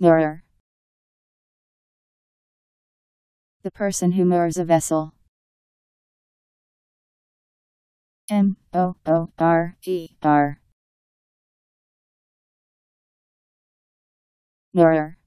Moorer. The person who moors a vessel. M O O R E R. Moorer.